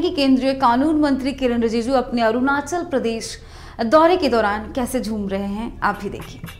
कि केंद्रीय कानून मंत्री किरण रिजिजू अपने अरुणाचल प्रदेश दौरे के दौरान कैसे झूम रहे हैं, आप भी देखिए।